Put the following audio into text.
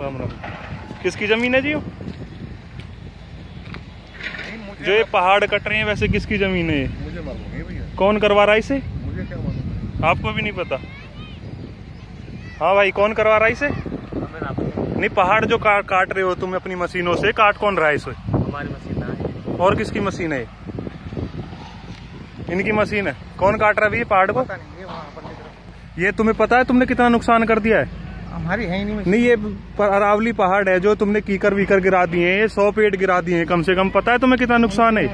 राम राम किसकी ज़मीन है जी वो? जो ये पहाड़ कट रहे हैं वैसे किसकी ज़मीन है ये? मुझे मालूम है भैया। कौन करवा रहा है इसे? मुझे क्या मालूम आपको भी नहीं पता। हाँ भाई कौन करवा रहा है इसे? नहीं पहाड़ जो का, काट रहे हो तुम अपनी मशीनों से काट कौन रहा है इसे? हमारी मशीन है। और किसकी मशीन है? इनकी मशीन है। कौन काट रहा है पहाड़ को? ये तुम्हें पता है तुमने कितना नुकसान कर दिया है? है। हमारी है ही नहीं नहीं ये अरावली पहाड़ है जो तुमने कीकर वीकर गिरा दिए हैं ये सौ पेड़ गिरा दिए हैं कम से कम पता है तुम्हें कितना नुकसान है?